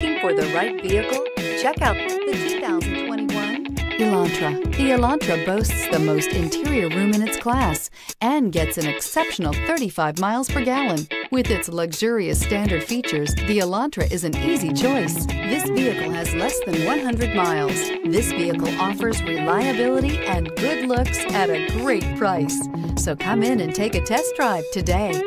Looking for the right vehicle? Check out the 2021 Elantra. The Elantra boasts the most interior room in its class and gets an exceptional 35 miles per gallon. With its luxurious standard features, the Elantra is an easy choice. This vehicle has less than 100 miles. This vehicle offers reliability and good looks at a great price. So come in and take a test drive today.